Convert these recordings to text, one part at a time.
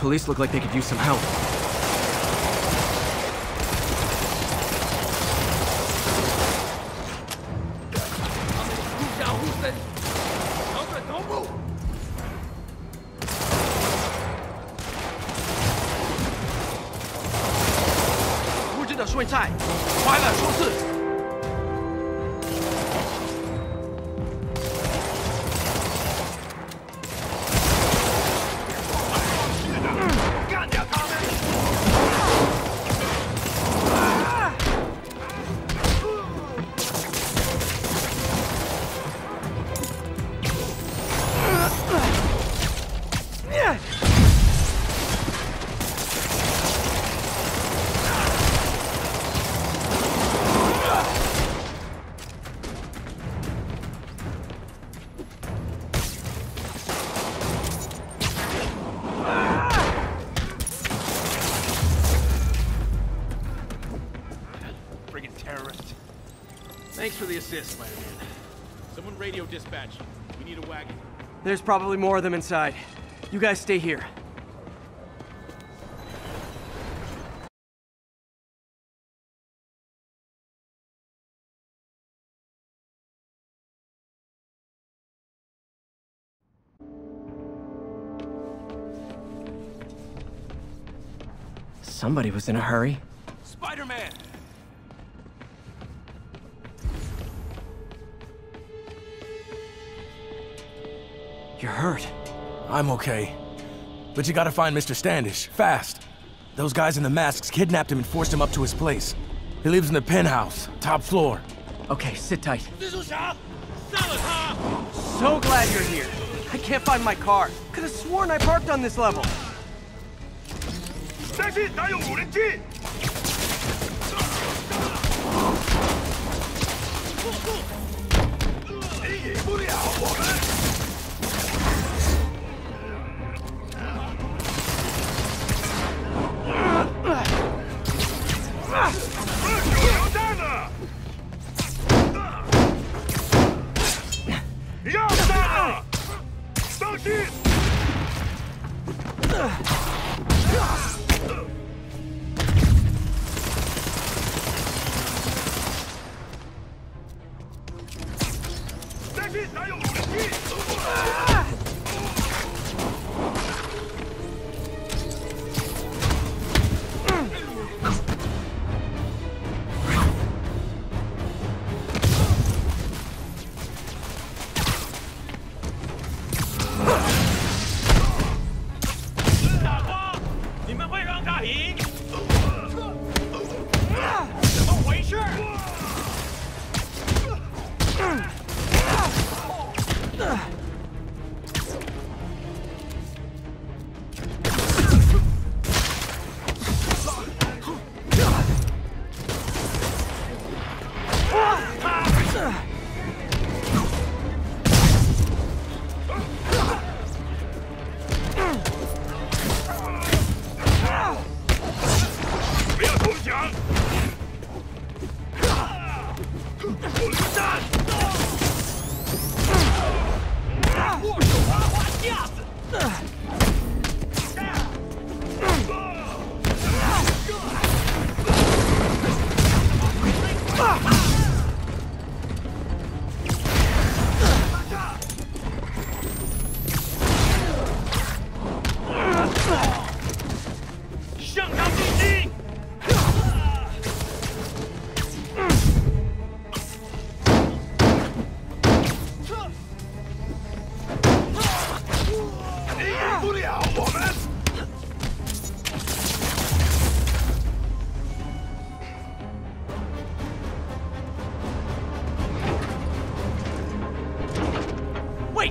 police look like they could use some help. Friggin' Thanks for Spider-Man. Someone radio dispatch. We need a wagon. There's probably more of them inside. You guys stay here. Somebody was in a hurry. Spider-Man! You're hurt. I'm okay. But you gotta find Mr. Standish, fast. Those guys in the masks kidnapped him and forced him up to his place. He lives in the penthouse, top floor. Okay, sit tight. So glad you're here. I can't find my car. Could have sworn I parked on this level.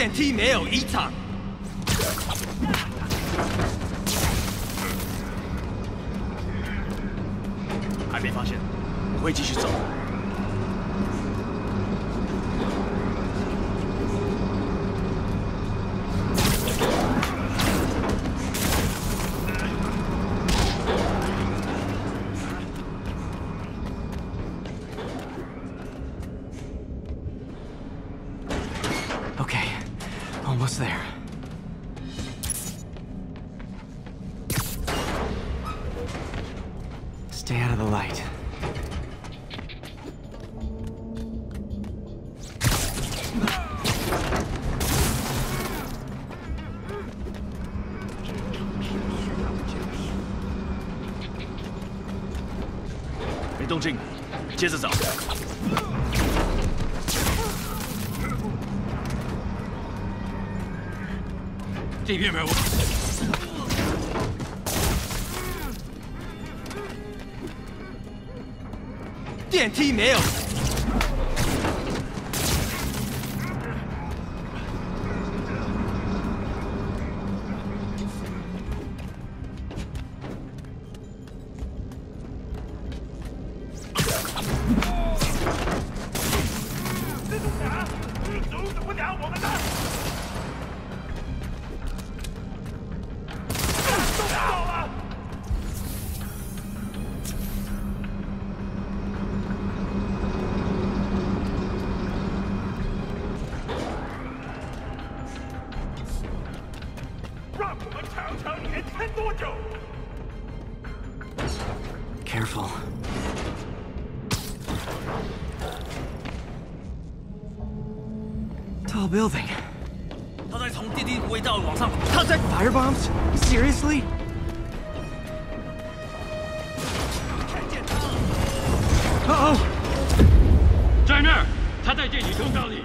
电梯没有异常。还没发现，我会继续走。Stay out of the light. “没动静，接着找。这边没有 电梯没有。能撑多久。 Careful. Tall building. 他在从电梯轨道往上，他在 Fire bombs? Seriously? 看见他了， Uh oh! 在那儿，他在电梯通道里。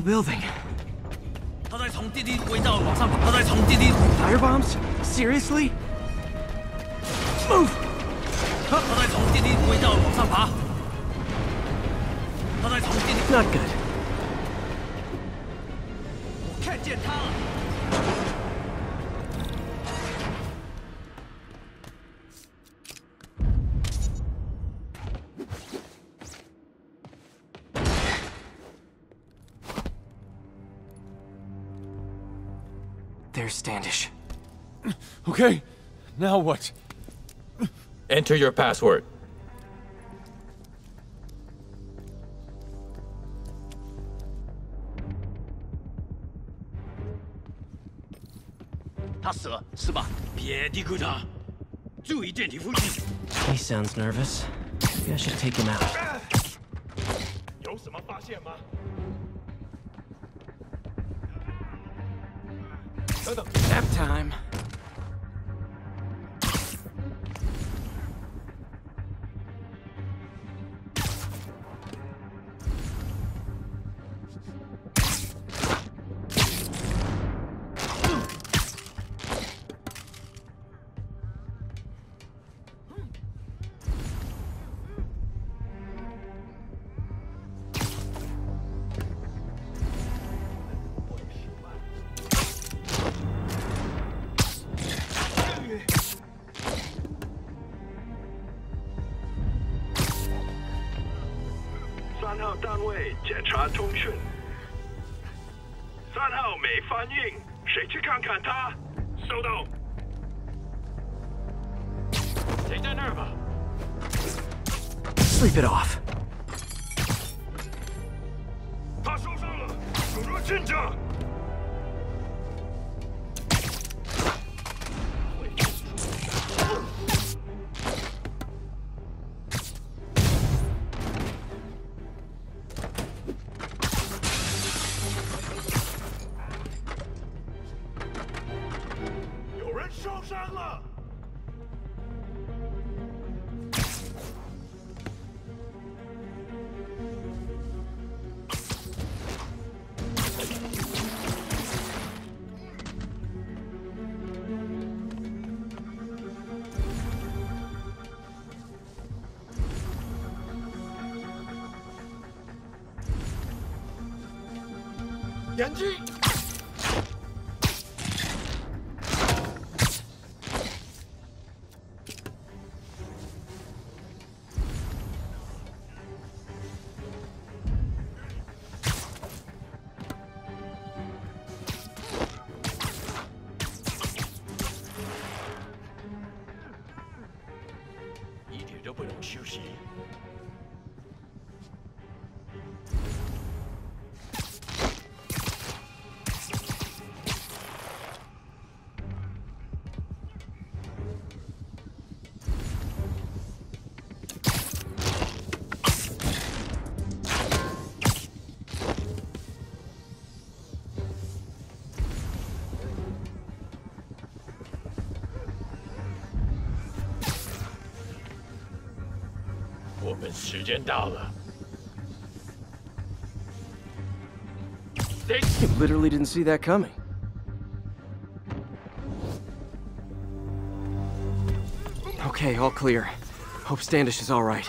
Tall building. 他在从电梯轨道往上，他在从电梯， Fire bombs? Seriously? Move! 他在从电梯轨道往上爬，他在从电梯， Not good. 我看见他了。 Okay, now what? Enter your password. He sounds nervous. Maybe I should take him out. Nap time. 单位检查通讯。三号没反应，谁去看看他？收到。谁在那儿吧？Sleep it off. 他受伤了，有人进去。受伤了。眼睛。时间到了。 You literally didn't see that coming. Okay, all clear. Hope Standish is all right.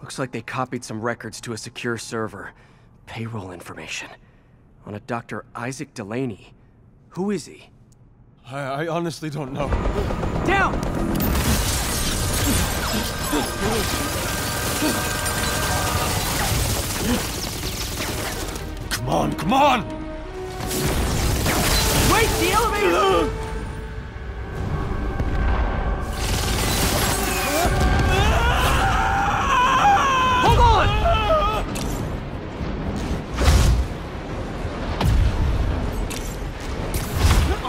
Looks like they copied some records to a secure server. Payroll information. On a Dr. Isaac Delaney. Who is he? I, I honestly don't know. Down! Come on, come on! Wait, the elevator!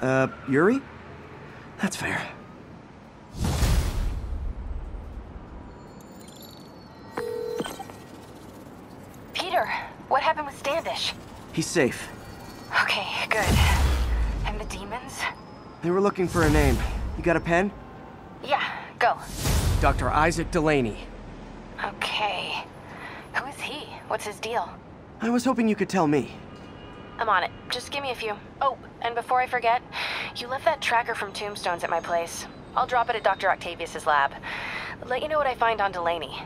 Uh, Yuri? That's fair. Peter, what happened with Standish? He's safe. Okay, good. And the demons? They were looking for a name. You got a pen? Yeah, go. Dr. Isaac Delaney. Okay. Who is he? What's his deal? I was hoping you could tell me. I'm on it. Just give me a few. Oh, and before I forget, you left that tracker from Tombstones at my place. I'll drop it at Dr. Octavius's lab. Let you know what I find on Delaney.